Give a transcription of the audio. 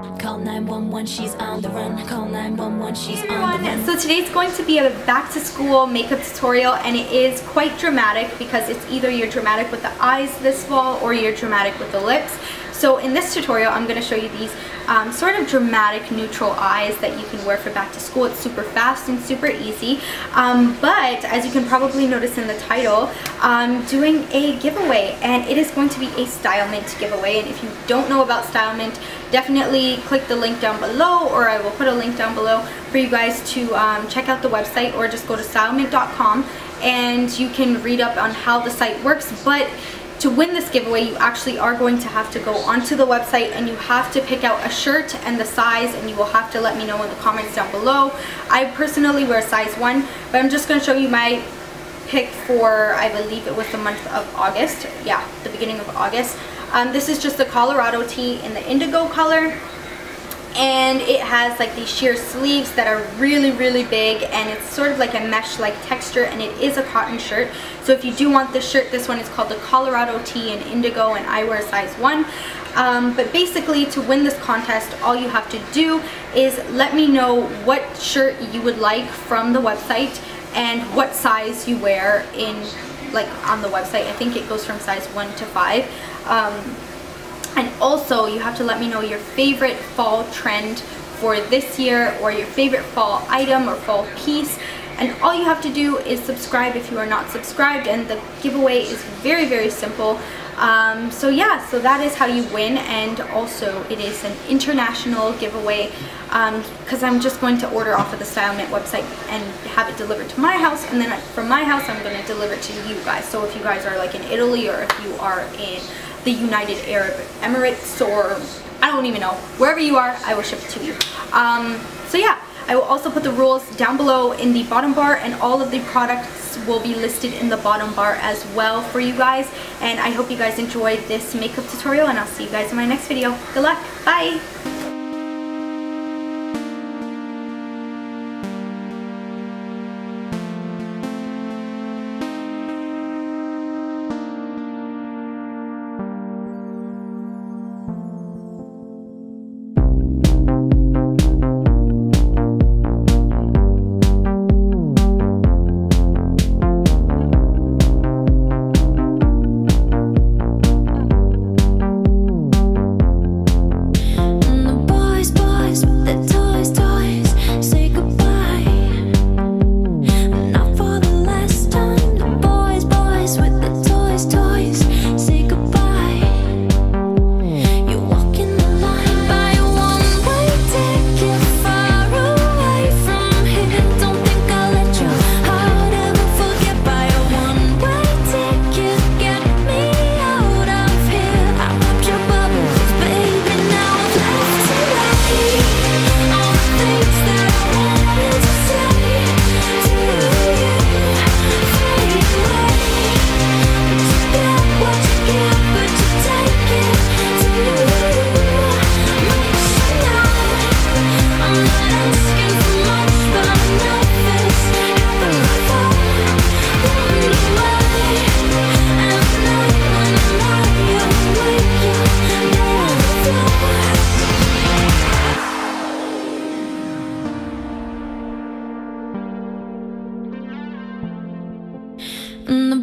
Call 911, she's on the run. Call 911, she's on the run. So today's going to be a back to school makeup tutorial and it is quite dramatic because it's either you're dramatic with the eyes this fall or you're dramatic with the lips. So in this tutorial I'm going to show you these um, sort of dramatic neutral eyes that you can wear for back to school. It's super fast and super easy. Um, but as you can probably notice in the title, I'm doing a giveaway and it is going to be a StyleMint giveaway and if you don't know about StyleMint, definitely click the link down below or I will put a link down below for you guys to um, check out the website or just go to stylemint.com and you can read up on how the site works but to win this giveaway you actually are going to have to go onto the website and you have to pick out a shirt and the size and you will have to let me know in the comments down below. I personally wear size 1 but I'm just going to show you my pick for I believe it was the month of August. Yeah, the beginning of August. Um, this is just the Colorado tee in the indigo color and it has like these sheer sleeves that are really really big and it's sort of like a mesh like texture and it is a cotton shirt. So if you do want this shirt this one is called the Colorado tee in indigo and I wear size 1 um, but basically to win this contest all you have to do is let me know what shirt you would like from the website and what size you wear in like on the website. I think it goes from size 1 to 5 um, and also you have to let me know your favorite fall trend for this year or your favorite fall item or fall piece. And all you have to do is subscribe if you are not subscribed and the giveaway is very very simple. Um, so yeah so that is how you win and also it is an international giveaway because um, I'm just going to order off of the StyleMint website and have it delivered to my house and then from my house I'm going to deliver it to you guys. So if you guys are like in Italy or if you are in the United Arab Emirates or I don't even know. Wherever you are, I will ship it to you. Um, so yeah, I will also put the rules down below in the bottom bar and all of the products will be listed in the bottom bar as well for you guys. And I hope you guys enjoyed this makeup tutorial and I'll see you guys in my next video. Good luck. Bye. in the